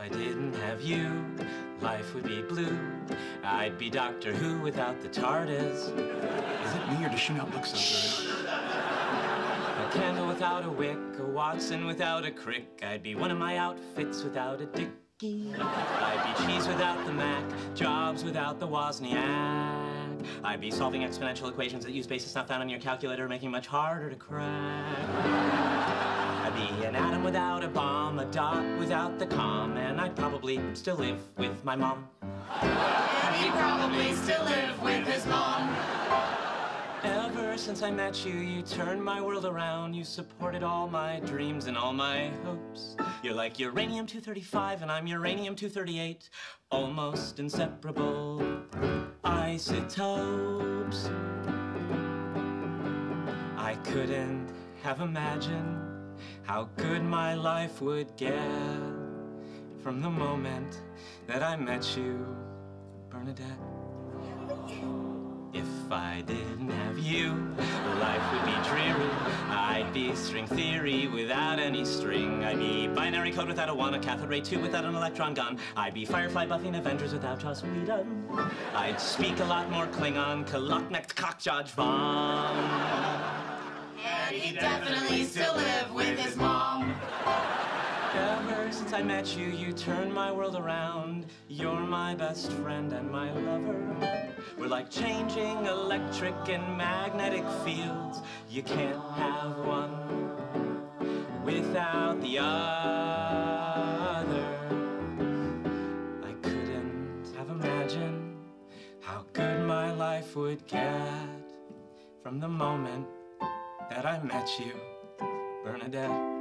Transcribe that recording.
I didn't have you, life would be blue. I'd be Doctor Who without the TARDIS. Is it me or does she not look so good? A candle without a wick, a Watson without a crick. I'd be one of my outfits without a dicky. I'd be cheese without the Mac, jobs without the Wozniak. I'd be solving exponential equations that use basis not found on your calculator, making much harder to crack. Be an atom without a bomb, a dot without the com, and I'd probably still live with my mom. And he'd probably still live with his mom. Ever since I met you, you turned my world around. You supported all my dreams and all my hopes. You're like uranium 235, and I'm uranium 238, almost inseparable isotopes. I couldn't have imagined how good my life would get from the moment that I met you, Bernadette. If I didn't have you, life would be dreary. I'd be string theory without any string. I'd be binary code without a one, a cathode ray tube without an electron gun. I'd be Firefly Buffy and Avengers without Joss Whedon. I'd speak a lot more Klingon, Kalaknecht Cockjudge Von. And he'd definitely I met you, you turned my world around. You're my best friend and my lover. We're like changing electric and magnetic fields. You can't have one without the other. I couldn't have imagined how good my life would get from the moment that I met you, Bernadette.